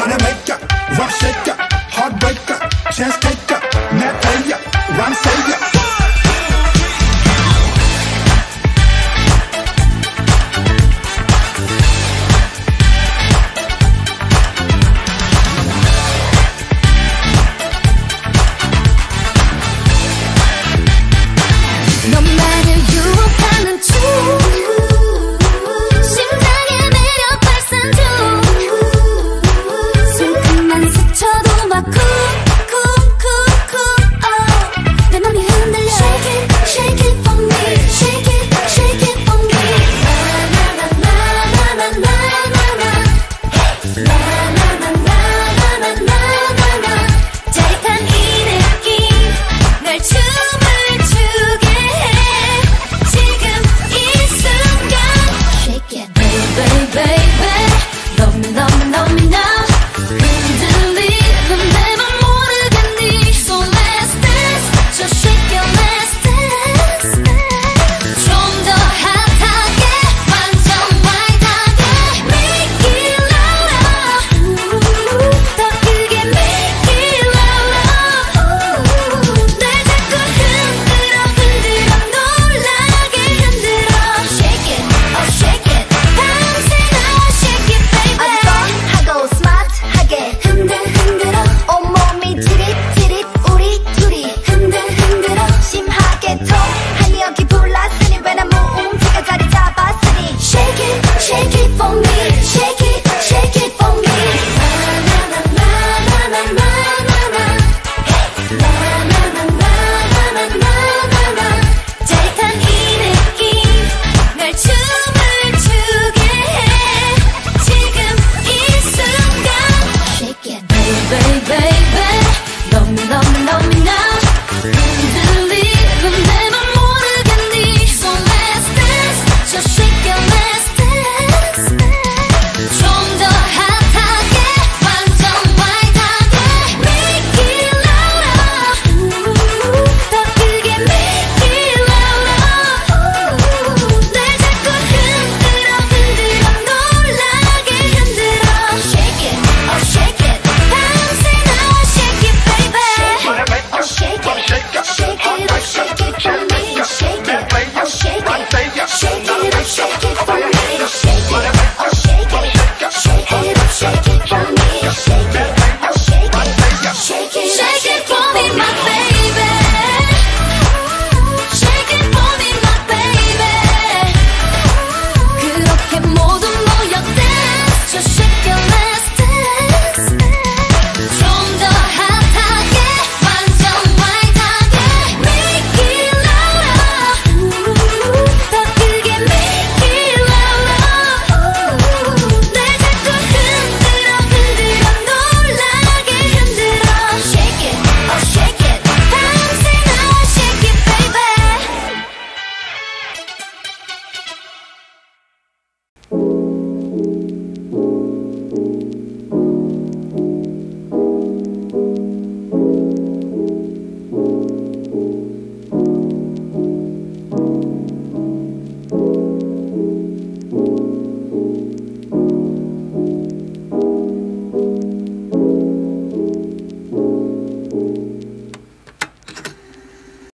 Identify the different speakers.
Speaker 1: money maker, rough shaker, heartbreaker, chance taker,
Speaker 2: baby